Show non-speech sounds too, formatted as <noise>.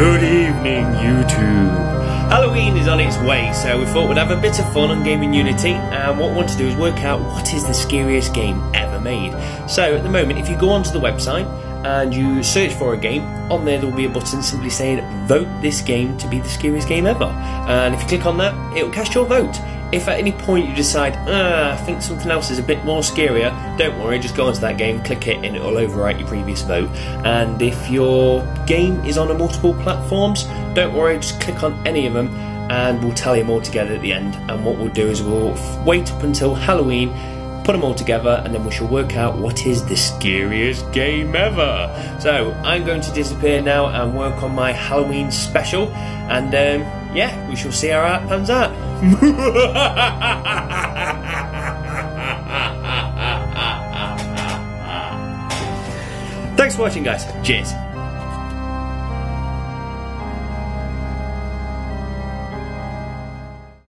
Good evening, YouTube. Halloween is on its way, so we thought we'd have a bit of fun on Gaming Unity. And what we want to do is work out what is the scariest game ever made. So at the moment, if you go onto the website and you search for a game, on there there will be a button simply saying "Vote this game to be the scariest game ever." And if you click on that, it will cast your vote. If at any point you decide, ah, I think something else is a bit more scarier, don't worry, just go onto that game, click it, and it'll overwrite your previous vote. And if your game is on a multiple platforms, don't worry, just click on any of them, and we'll tally them all together at the end. And what we'll do is we'll wait up until Halloween, put them all together, and then we shall work out what is the scariest game ever. So I'm going to disappear now and work on my Halloween special, and um, yeah, we shall see how that pans out. <laughs> Thanks for watching, guys. Cheers.